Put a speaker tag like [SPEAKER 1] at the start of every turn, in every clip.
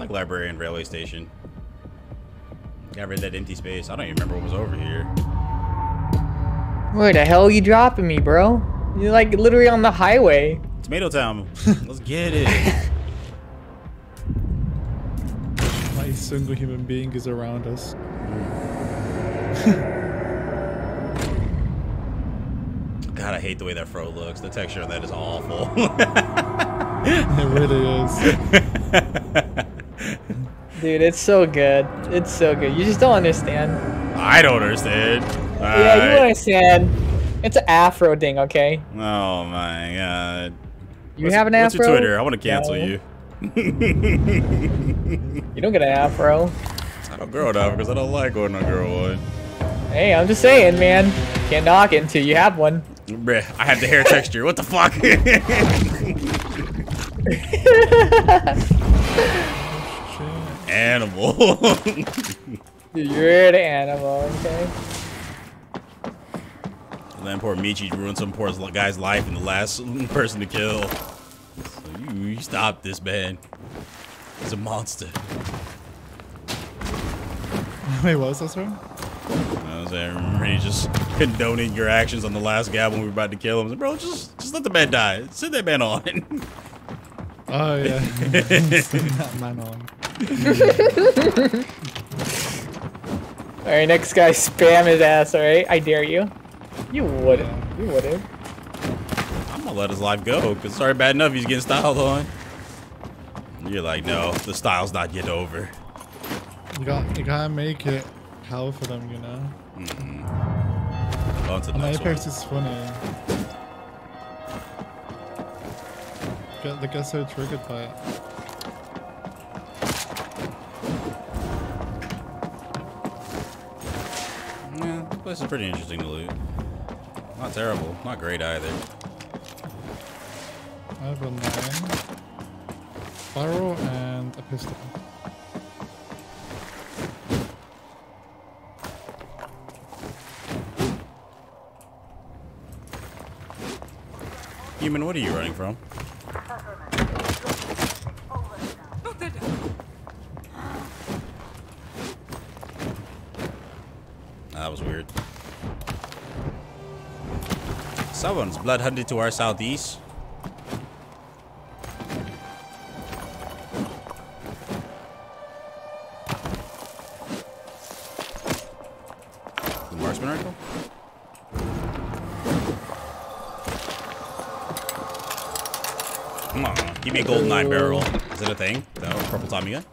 [SPEAKER 1] Like library and railway station. Got rid of that empty space. I don't even remember what was over here.
[SPEAKER 2] Where the hell are you dropping me, bro? You're like literally on the highway.
[SPEAKER 1] Tomato Town. Let's get it.
[SPEAKER 3] My single human being is around us.
[SPEAKER 1] God, I hate the way that fro looks. The texture of that is awful.
[SPEAKER 3] It really is.
[SPEAKER 2] Dude, it's so good. It's so good. You just don't understand.
[SPEAKER 1] I don't understand.
[SPEAKER 2] Yeah, you understand. It's an afro thing, okay?
[SPEAKER 1] Oh my god.
[SPEAKER 2] You
[SPEAKER 1] What's-
[SPEAKER 2] have an
[SPEAKER 1] what's
[SPEAKER 2] afro?
[SPEAKER 1] your Twitter? I want to cancel
[SPEAKER 2] No.
[SPEAKER 1] you.
[SPEAKER 2] You don't get an afro.
[SPEAKER 1] I don't grow it out because I don't like going on girl one.
[SPEAKER 2] Hey, I'm just saying, man. Can't knock it until you have one.
[SPEAKER 1] Bruh, I have the hair texture. What the fuck? Animal.
[SPEAKER 2] You're an animal, okay?
[SPEAKER 1] and then poor Michi ruined some poor guy's life and the last person to kill. So you, you stop this man. He's a monster.
[SPEAKER 3] Wait, what was that, sir?
[SPEAKER 1] I was saying, remember he just condoning your actions on the last guy when we were about to kill him. I was like, Bro, just just let the man die. Send that man on.
[SPEAKER 3] Oh, yeah. Send that man on.
[SPEAKER 2] Alright, next guy, spam his ass, alright? I dare you. You wouldn't. You wouldn't.
[SPEAKER 1] I'm gonna let his life go, cause sorry bad enough he's getting styled on. You're like, no, the style's not yet over.
[SPEAKER 3] You got you gotta make it hell for them, you know. Mm-hmm.
[SPEAKER 1] On to the
[SPEAKER 3] And
[SPEAKER 1] next
[SPEAKER 3] Apex
[SPEAKER 1] one.
[SPEAKER 3] is funny. Get they get so triggered by it.
[SPEAKER 1] Place is pretty interesting to loot. Not terrible, not great either.
[SPEAKER 3] I have a nine, barrel, and a pistol.
[SPEAKER 1] Human, what are you running from? That was weird. Someone's blood hunted to our southeast. The marksman rifle? Come on, give me a gold nine barrel. Is it a thing? No, purple Tommy gun.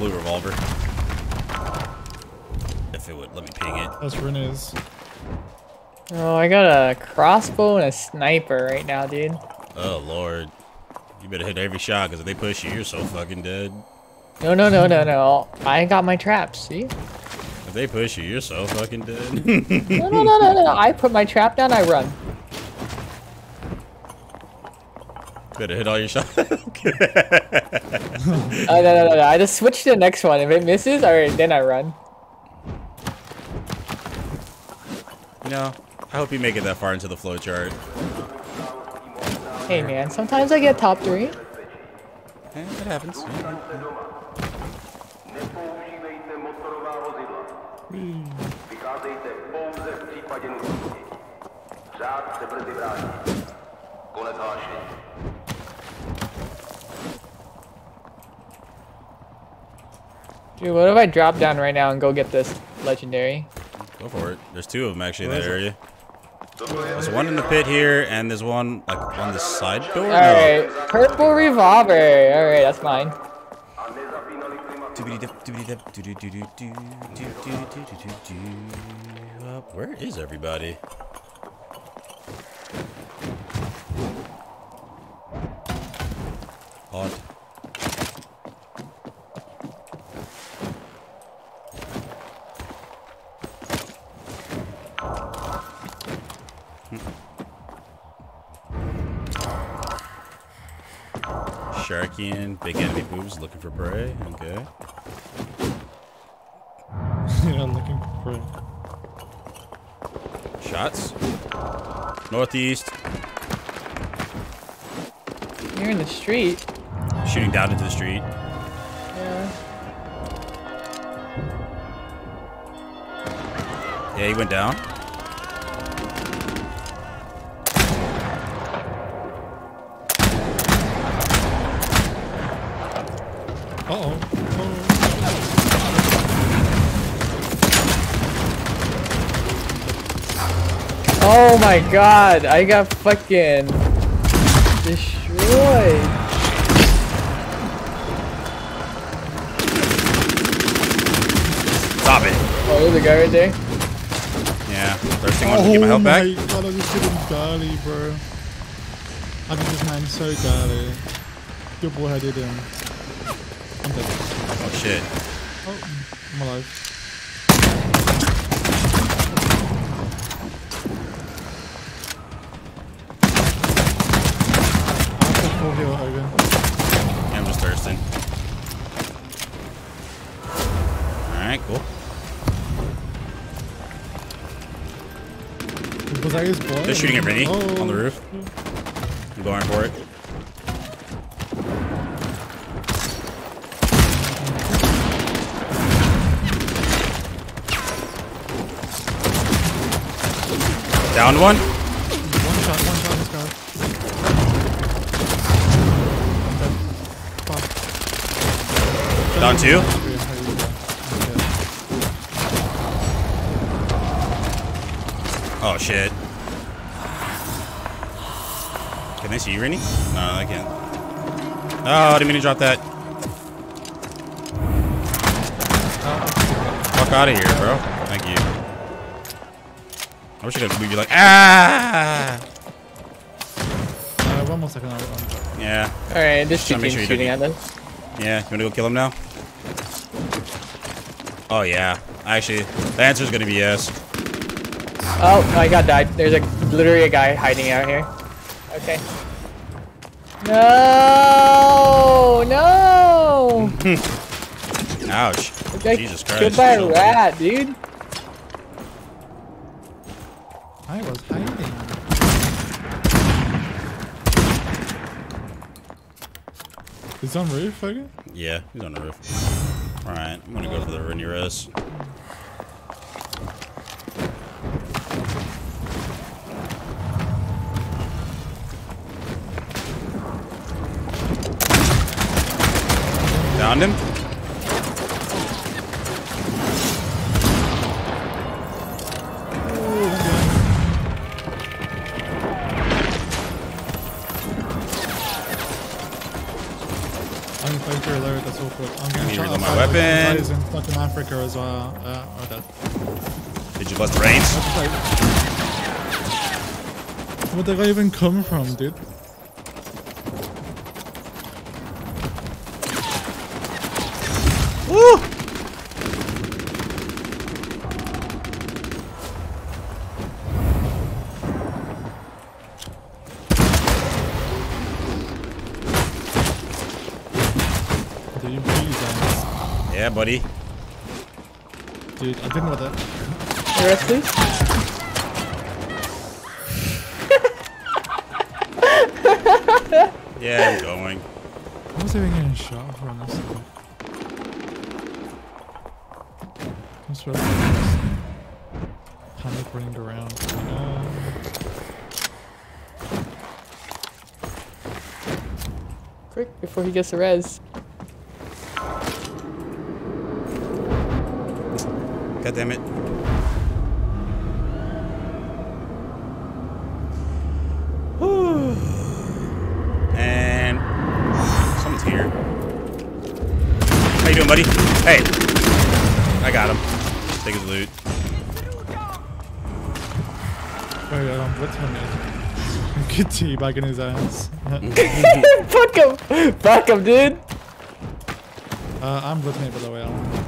[SPEAKER 1] Blue revolver. If it would let me ping it.
[SPEAKER 3] That's Rene's.
[SPEAKER 2] Oh, I got a crossbow and a sniper right now, dude.
[SPEAKER 1] Oh lord. You better hit every shot because if they push you, you're so fucking dead.
[SPEAKER 2] No, no, no, no, no. I got my traps, see?
[SPEAKER 1] If they push you, you're so fucking dead.
[SPEAKER 2] No, no, no, no, no. I put my trap down, I run.
[SPEAKER 1] better hit all your shots.
[SPEAKER 2] Uh, no, no, no, no. I just switch to the next one. If it misses, alright, then I run.
[SPEAKER 1] you know, I hope you make it that far into the flowchart.
[SPEAKER 2] Hey, man, sometimes I get top three.
[SPEAKER 1] Eh, it happens.
[SPEAKER 4] Nepoužívejte
[SPEAKER 2] Dude, what if I drop down right now and go get this legendary?
[SPEAKER 1] Go for it. There's two of them actually in that area. There's one in the pit here, and there's one like on the side door. No.
[SPEAKER 2] Alright, purple revolver. Alright, that's mine.
[SPEAKER 1] Where is everybody? Odd. Sharkian, big enemy boobs looking for prey. Okay.
[SPEAKER 3] yeah, I'm looking for prey.
[SPEAKER 1] Shots? Northeast.
[SPEAKER 2] You're in the street.
[SPEAKER 1] Shooting down into the street.
[SPEAKER 2] Yeah.
[SPEAKER 1] Yeah, he went down.
[SPEAKER 3] Oh
[SPEAKER 2] my god, I got fucking destroyed.
[SPEAKER 1] Stop it.
[SPEAKER 2] Oh, there's a guy right there.
[SPEAKER 1] Yeah. Thirsting one to get my health back.
[SPEAKER 3] Oh my god, I'm just getting girly, bro. I think this man's so girly. Good boy, I did him. I'm dead.
[SPEAKER 1] Oh shit.
[SPEAKER 3] Oh, I'm alive.
[SPEAKER 1] They're shooting at
[SPEAKER 3] Oh.
[SPEAKER 1] on the roof. I'm going for it. Down one.
[SPEAKER 3] One shot, one shot, this guy.
[SPEAKER 1] Down two. Oh shit. Can they see you, Rennie? No, I can't. Oh, I didn't mean to drop that. Fuck out of here, bro. Thank you. I wish I could be like, ah!
[SPEAKER 3] Uh, one more second, I'll run.
[SPEAKER 1] Yeah,
[SPEAKER 2] Alright, this
[SPEAKER 1] Just wanna
[SPEAKER 2] team's
[SPEAKER 1] sure
[SPEAKER 2] shooting at us.
[SPEAKER 1] yeah. You wanna go kill him now? Oh yeah. Actually, the answer is gonna be yes.
[SPEAKER 2] Oh, I got died. There's a literally a guy hiding out here. Okay. No, no.
[SPEAKER 1] Ouch.
[SPEAKER 2] Okay,
[SPEAKER 1] Jesus Christ.
[SPEAKER 2] Killed by a
[SPEAKER 1] Children.
[SPEAKER 2] rat, dude.
[SPEAKER 3] I was hiding. Is on roof, okay?
[SPEAKER 1] Yeah, he's on the roof. Alright, I'm gonna go for the Rennie res. Found him?
[SPEAKER 3] I'm going to reload, that's awkward. I'm gonna try
[SPEAKER 1] reload my weapon.
[SPEAKER 3] guys in fucking Africa as well. Uh, oh, dead.
[SPEAKER 1] Did you bust the reins?
[SPEAKER 3] Where'd they even come from, dude?
[SPEAKER 1] Buddy.
[SPEAKER 3] Dude, I didn't know that.
[SPEAKER 2] The rest, please.
[SPEAKER 1] Yeah, I'm going.
[SPEAKER 3] I was I even getting shot from this thing? I'm sort of panic running around.
[SPEAKER 2] Quick, before he gets the res.
[SPEAKER 1] God damn it. Whew. and someone's here. How you doing, buddy? Hey, I got him. Take his loot.
[SPEAKER 3] oh yeah, I'm blitzing it. Good teabagging his ass.
[SPEAKER 2] Fuck him! Fuck him, dude!
[SPEAKER 3] uh, I'm with me, by the way.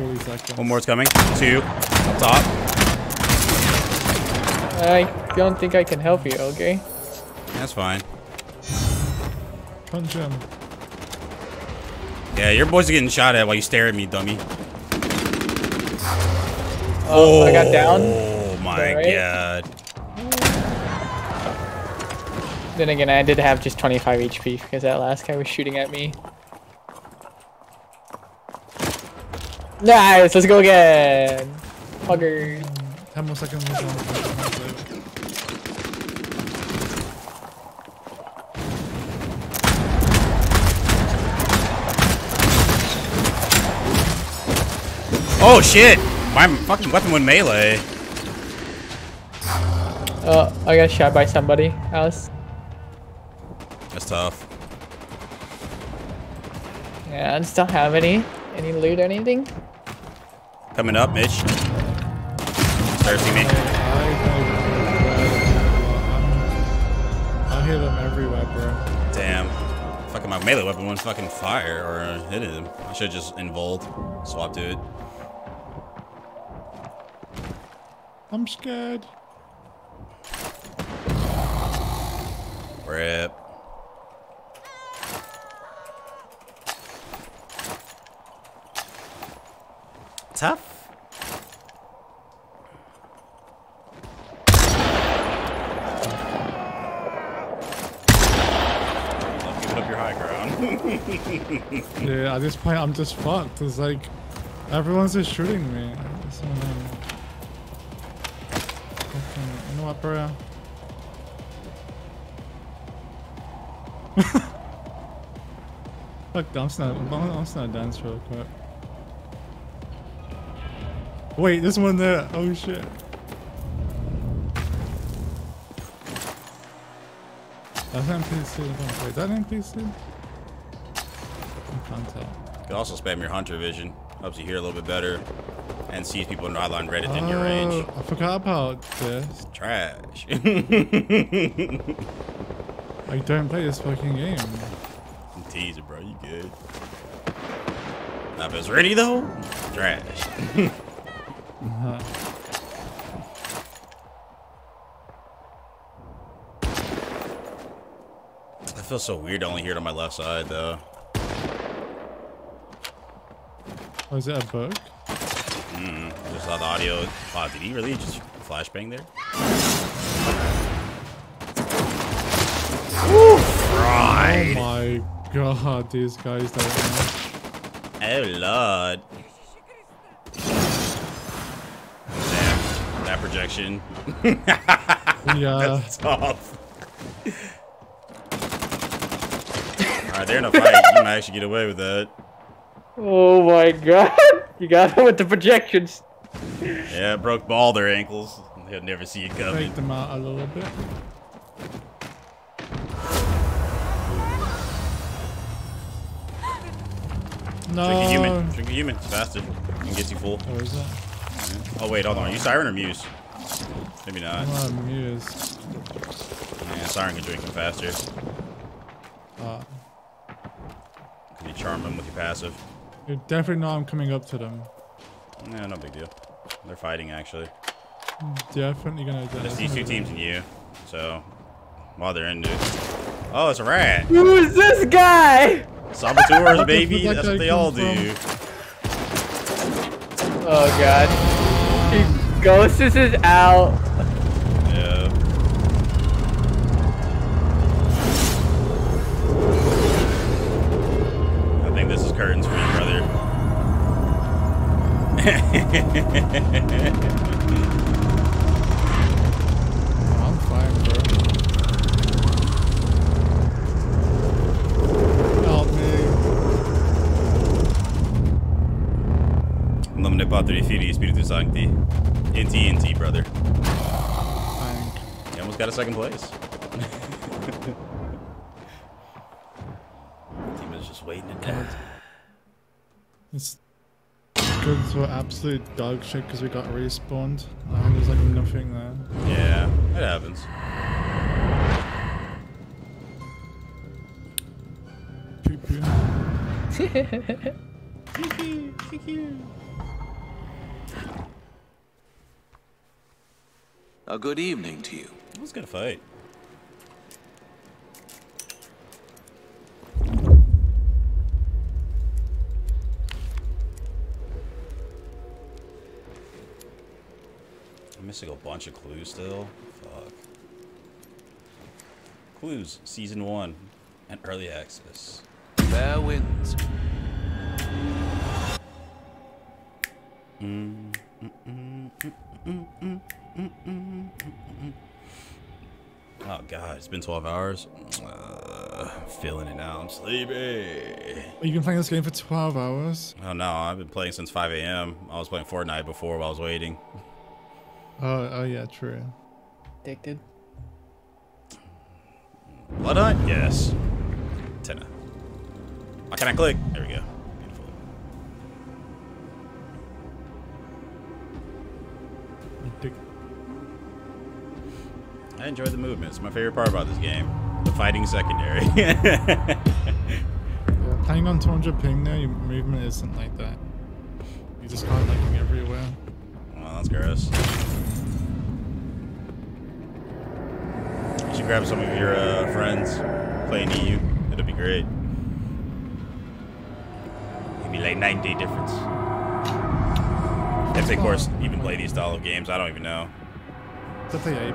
[SPEAKER 3] 40 seconds.
[SPEAKER 1] One more's coming. Two. Up top.
[SPEAKER 2] I don't think I can help you, okay?
[SPEAKER 1] That's fine.
[SPEAKER 3] Punch him.
[SPEAKER 1] Yeah, your boys are getting shot at while you stare at me, dummy.
[SPEAKER 2] Oh, I got oh down.
[SPEAKER 1] Oh my
[SPEAKER 2] Alright.
[SPEAKER 1] god.
[SPEAKER 2] Then again, I did have just 25 HP because that last guy was shooting at me. Nice, let's go again. Hugger.
[SPEAKER 3] 10 more seconds. until I'm.
[SPEAKER 1] Oh shit! My fucking weapon went melee.
[SPEAKER 2] Oh, I got shot by somebody else.
[SPEAKER 1] That's tough.
[SPEAKER 2] Yeah, I just don't have any. Any loot or anything?
[SPEAKER 1] Coming up, Mitch. See me.
[SPEAKER 3] I hear them everywhere, bro.
[SPEAKER 1] Damn. Fucking my melee weapon went fucking fire or hit him. I should just involved. Swap to it.
[SPEAKER 3] I'm scared.
[SPEAKER 1] Rip. Tough. Love giving up your high
[SPEAKER 3] Yeah, at this point, I'm just fucked. It's like everyone's just shooting me. Annoying. Um, fucking- You know what, bro? Fuck, I'm gonna, I'm gonna dance real quick. Wait, there's one there. Oh shit. That's NPC. Wait, that NPC?
[SPEAKER 1] You can also spam your hunter vision. Helps you hear a little bit better. And sees people in hotline Reddit in your range.
[SPEAKER 3] Oh, I forgot about this.
[SPEAKER 1] Trash.
[SPEAKER 3] I don't play this fucking game.
[SPEAKER 1] Teaser, bro. You good. Now if it's ready though, trash.
[SPEAKER 3] Uh-huh.
[SPEAKER 1] I feel so weird to only hear it on my left side though.
[SPEAKER 3] Oh, is it a bug?
[SPEAKER 1] Mm, just saw the audio. Wow, did he really just flashbang there?
[SPEAKER 3] Oh my god, these guys don't know.
[SPEAKER 1] Oh lord. Damn, that projection.
[SPEAKER 3] Yeah.
[SPEAKER 1] That's tough. Alright, they're in a fight. You might actually get away with that.
[SPEAKER 2] Oh my god. You got him with the projections.
[SPEAKER 1] Yeah, broke all their ankles. They'll never see it coming.
[SPEAKER 3] Take them out a little bit. No.
[SPEAKER 1] Drink a human. Drink a human. It's faster. And gets you full.
[SPEAKER 3] Where is that?
[SPEAKER 1] Oh wait, hold on. Are you Siren or Muse? Maybe not.
[SPEAKER 3] I'm not amused.
[SPEAKER 1] Yeah, Siren can drink him faster.
[SPEAKER 3] Uh,
[SPEAKER 1] Can you charm him with your passive?
[SPEAKER 3] You definitely know I'm coming up to them.
[SPEAKER 1] Yeah, no big deal. They're fighting actually.
[SPEAKER 3] Definitely gonna die.
[SPEAKER 1] It's these two teams and you. So while they're in it. Oh, it's a rat.
[SPEAKER 2] Who's this guy?
[SPEAKER 1] Saboteurs, baby.
[SPEAKER 3] that
[SPEAKER 1] That's what they all
[SPEAKER 3] from?
[SPEAKER 1] do.
[SPEAKER 2] Oh god. He Ghost is out.
[SPEAKER 3] I'm fine, bro. Help me.
[SPEAKER 1] Nomine Patri Filii Spiritus Sancti. NT, NT, brother. You almost got a second place. Team is just waiting to die.
[SPEAKER 3] It's good to absolute dog shit because we got respawned. And there's like nothing there.
[SPEAKER 1] Yeah, it happens.
[SPEAKER 3] Poo poo.
[SPEAKER 5] A good evening to you.
[SPEAKER 1] It was a good fight. Missing a bunch of clues still. Fuck. Clues, Season 1, and Early Access.
[SPEAKER 5] Fair winds.
[SPEAKER 1] Oh god, it's been 12 hours. Uh, feeling it now. I'm sleepy.
[SPEAKER 3] You've been playing this game for 12 hours?
[SPEAKER 1] Oh no, I've been playing since 5 a.m. I was playing Fortnite before while I was waiting.
[SPEAKER 3] Oh, oh yeah, true.
[SPEAKER 2] Addicted.
[SPEAKER 1] Bloodhunt? Yes. Tenna. Why can't I click? There we go. Beautiful.
[SPEAKER 3] Dick.
[SPEAKER 1] I enjoy the movement. It's my favorite part about this game. The fighting secondary.
[SPEAKER 3] Yeah, playing on 200 ping now, your movement isn't like that. You just can't like everywhere.
[SPEAKER 1] well, that's gross. Grab some of your uh, friends playing EU. It'll be great. It'd be like night and day difference. If they, of course, even play these style of games, I don't even know.
[SPEAKER 3] Except the ape.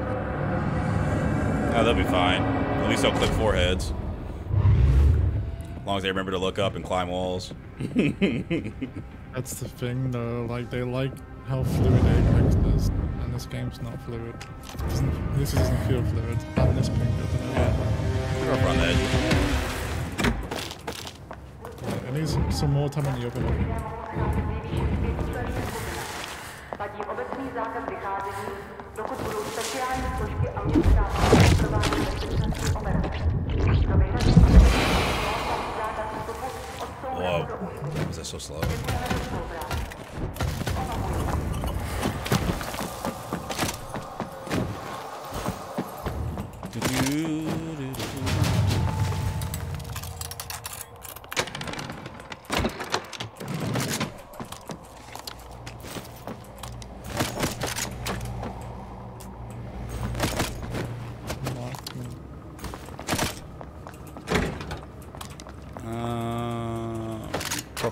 [SPEAKER 1] Oh, they'll be fine. At least they'll click foreheads. As long as they remember to look up and climb walls.
[SPEAKER 3] That's the thing though, like they like how fluid Apex is, and this game's not fluid. Doesn't, this doesn't feel fluid. And this ping doesn't.
[SPEAKER 1] They're up on the edge.
[SPEAKER 3] Yeah, it needs some more time in the open.
[SPEAKER 6] Platí obecný zákaz vycházení, dokud budou speciální složky a městská vláda provádět bezpečnostní operace. Pro vyhranění zákaz vstupu od
[SPEAKER 1] Whoa.
[SPEAKER 6] souhlasu do území.
[SPEAKER 1] Why is that so slow?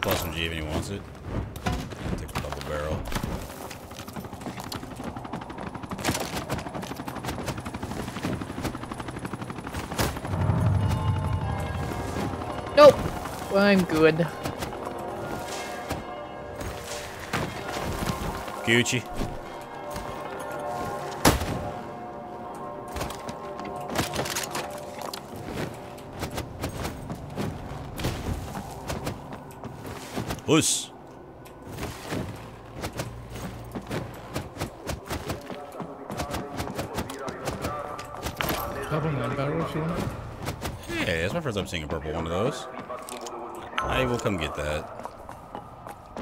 [SPEAKER 6] Spolupráce.
[SPEAKER 1] Uh, if anyone wants it. Take the double barrel.
[SPEAKER 2] Nope. I'm good.
[SPEAKER 1] Gucci. Puss.
[SPEAKER 3] Double man barrel if you want it.
[SPEAKER 1] First time seeing a purple one of those. I will come get that.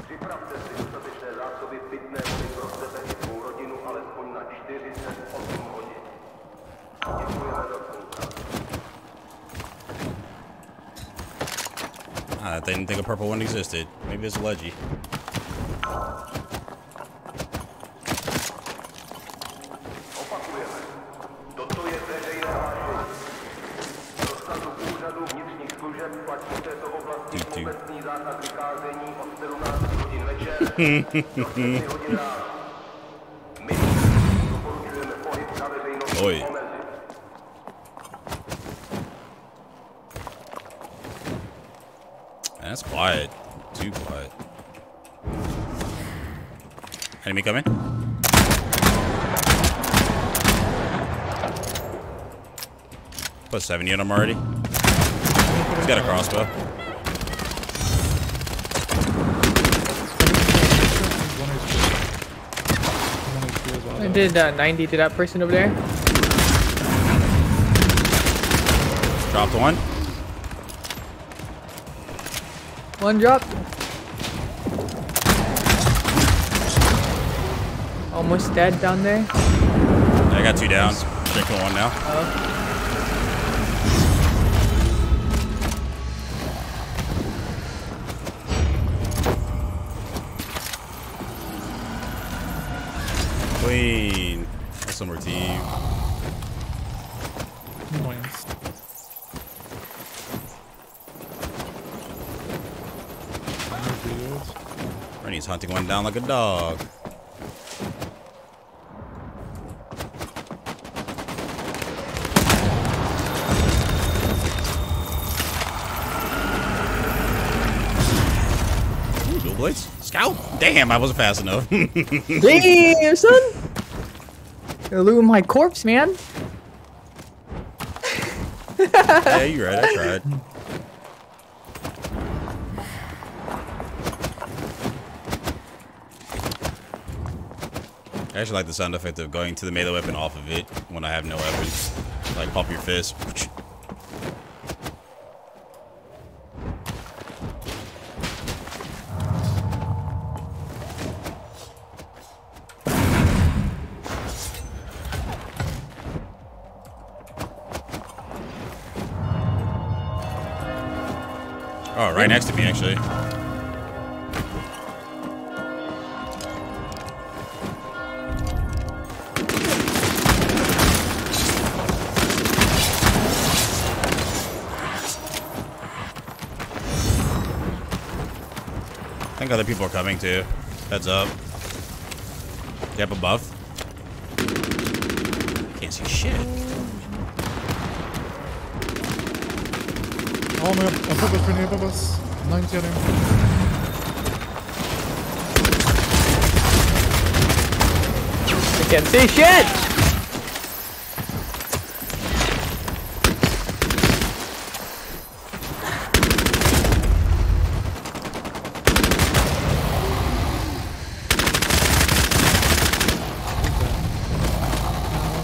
[SPEAKER 4] Připravte si dostatečné zásoby pitné vody pro sebe i svou rodinu alespoň na 48 hodin. Děkujeme za spolupráci.
[SPEAKER 1] Ah, I didn't think a purple one existed. Maybe it's ledgy.
[SPEAKER 4] Opakujeme. Omezit.
[SPEAKER 1] That's quiet. Too quiet. Enemy coming? Put 70 on him already. He's got a crossbow.
[SPEAKER 3] One HP. One HP as well.
[SPEAKER 2] I did uh, 90 to that person over there.
[SPEAKER 1] Dropped one.
[SPEAKER 2] One drop. Almost dead down there.
[SPEAKER 1] I got two down. Drinking one now. Clean. That's some more team.
[SPEAKER 3] Annoyance.
[SPEAKER 1] Rennie's hunting one down like a dog. Ooh, dual blades. Scout? Damn, I wasn't fast enough.
[SPEAKER 2] Damn, son! You're looting my corpse, man.
[SPEAKER 1] yeah, you're right. I tried. I actually like the sound effect of going to the melee weapon off of it when I have no weapons. Like pump your fist. Right next to me, actually. I think other people are coming too. Heads up. Yep, above. Can't see shit.
[SPEAKER 3] Oh my god, above us, Vinny, above us. 90 on him.
[SPEAKER 2] I can't see shit!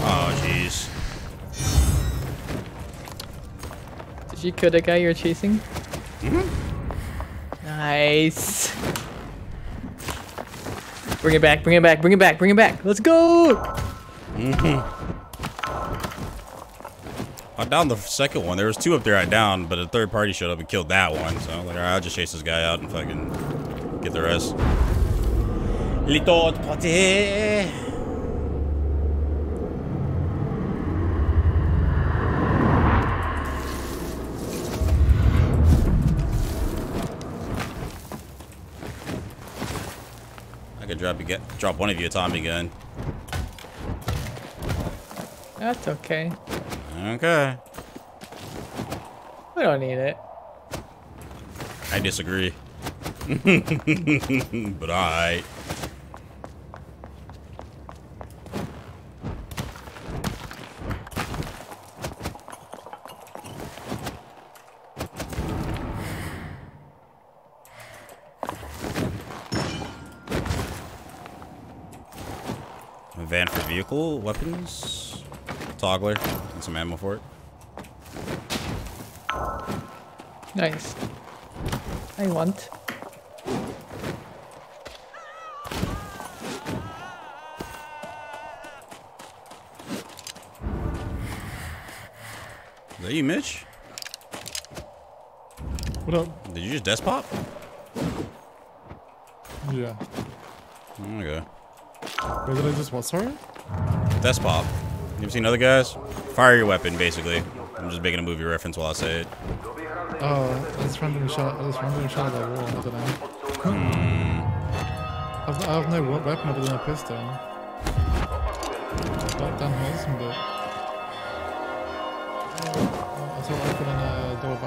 [SPEAKER 1] Oh, jeez.
[SPEAKER 2] Did you kill the guy you're chasing? Mm-hmm. Nice. Bring it back, bring it back, bring it back, bring it back. Let's go! Mm-hmm.
[SPEAKER 1] I downed the second one. There was two up there I downed, but a third party showed up and killed that one. So I was like, alright, I'll just chase this guy out and fucking get the rest. Little party. Drop get drop one of you a Tommy gun.
[SPEAKER 2] That's okay.
[SPEAKER 1] Okay.
[SPEAKER 2] We don't need it.
[SPEAKER 1] I disagree. but I. van for vehicle, weapons, toggler, and some ammo for it.
[SPEAKER 2] Nice. I want.
[SPEAKER 1] Is that you, Mitch?
[SPEAKER 3] What up?
[SPEAKER 1] Did you just desk pop?
[SPEAKER 3] Yeah.
[SPEAKER 1] Oh okay.
[SPEAKER 3] Wait, did I just what, sorry?
[SPEAKER 1] Desk pop. You ever seen other guys? Fire your weapon, basically. I'm just making a movie reference while I say it.
[SPEAKER 3] Oh, I just randomly shot, I just randomly shot at the wall, I don't know.
[SPEAKER 1] Hmm.
[SPEAKER 3] I've, I have no weapon other than a pistol. Like Dan has, but... I saw rifle and a double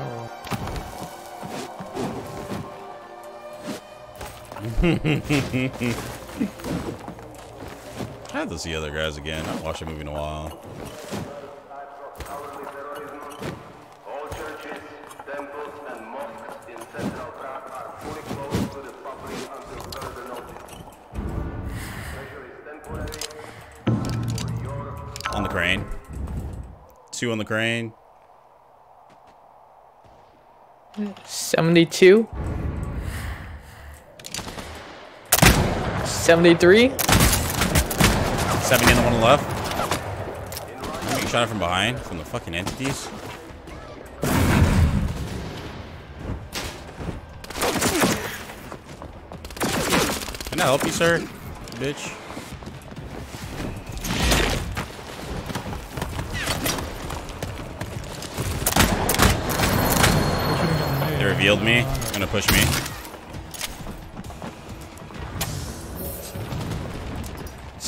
[SPEAKER 3] barrel.
[SPEAKER 1] I have to see other guys again. I haven't watched a movie in a while.
[SPEAKER 4] Cowardly terrorism. All churches, temples, and mosques in Central Prague are fully closed to the public until further notice. Measure is temporary for your
[SPEAKER 1] On the crane. Two on the crane.
[SPEAKER 2] 72. 73.
[SPEAKER 1] 70 on the one left. I'm getting shot from behind from the fucking entities. Can I help you, sir? Bitch.
[SPEAKER 3] They
[SPEAKER 1] revealed me. Gonna push me.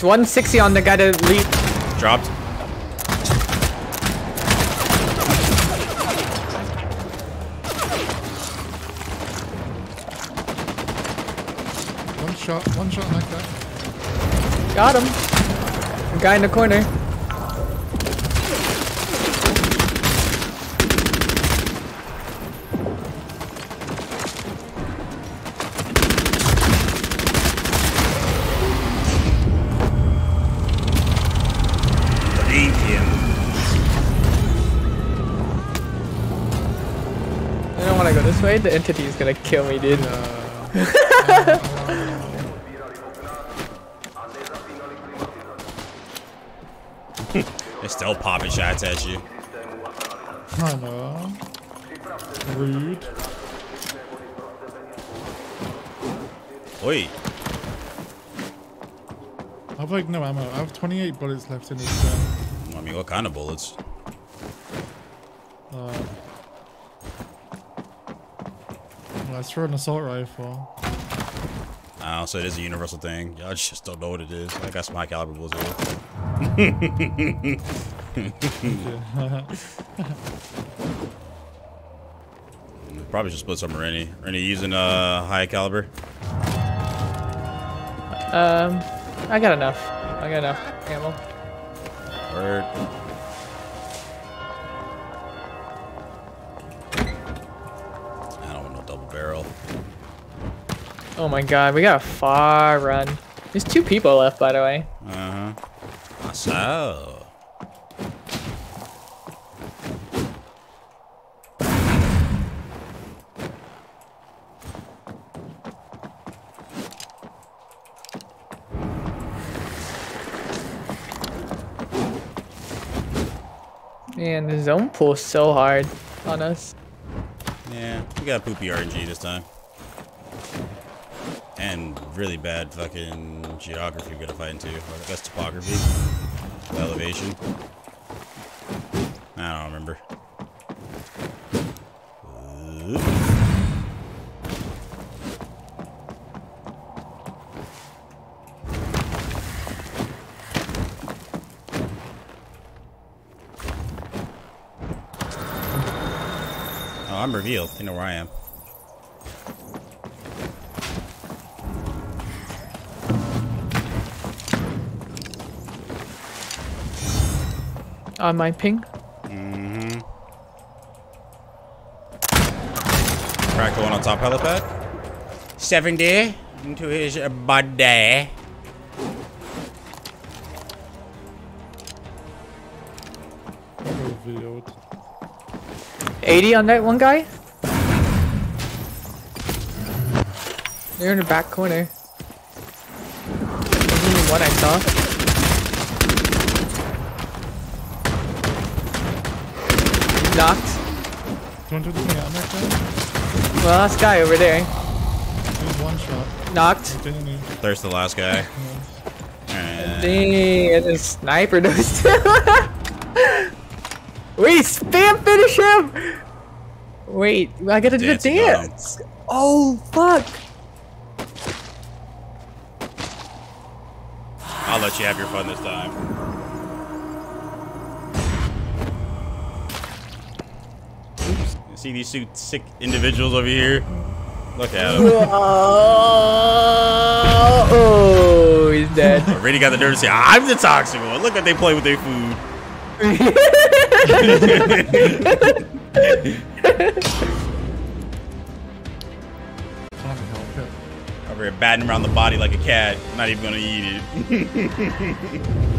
[SPEAKER 2] 160 on the guy to lead.
[SPEAKER 1] Dropped.
[SPEAKER 3] One shot. One shot like that.
[SPEAKER 2] Got him. The guy in the corner. I don't want to go this way. The entity is gonna kill me, dude.
[SPEAKER 1] They're still popping shots at you.
[SPEAKER 3] I know. Rude.
[SPEAKER 1] Wait.
[SPEAKER 3] I have like no ammo. I have 28 bullets left in this gun.
[SPEAKER 1] I mean, what kind of bullets?
[SPEAKER 3] Well, it's for an assault rifle.
[SPEAKER 1] Oh, so it is a universal thing. Y'all just don't know what it is. I got some high caliber bullets here. Probably should split some with Rennie. Rennie using uh high caliber.
[SPEAKER 2] Um, I got enough. I got enough ammo.
[SPEAKER 1] Word.
[SPEAKER 2] Oh my god, we got a far run. There's two people left, by the way.
[SPEAKER 1] Uh huh. So.
[SPEAKER 2] Man, the zone pulls so hard on us.
[SPEAKER 1] Yeah, we got a poopy RNG this time. And really bad fucking geography we gotta fight into. Guess topography. Elevation. I don't remember. Oh, I'm revealed. They know where I am.
[SPEAKER 2] On my ping.
[SPEAKER 1] Mm-hmm. Crack the one on top helipad. 70 into his body.
[SPEAKER 3] Revealed.
[SPEAKER 2] 80 on that one guy. They're in the back corner. There's only one I saw. Knocked.
[SPEAKER 3] Do you want to do me ammo then?
[SPEAKER 2] Well, last guy over there.
[SPEAKER 3] There's one shot.
[SPEAKER 2] Knocked.
[SPEAKER 1] There's the last guy. And
[SPEAKER 2] Dang, it's a sniper those two. Wait, spam finish him! Wait, I gotta do the
[SPEAKER 1] Dancing on
[SPEAKER 2] dance. Oh, fuck.
[SPEAKER 1] I'll let you have your fun this time. See these two sick individuals over here? Look at them.
[SPEAKER 2] Oh, oh, he's dead.
[SPEAKER 1] Already got the nerve to say, I'm the toxic one. Look at they play with their food. Over here batting around the body like a cat. Not even gonna eat it.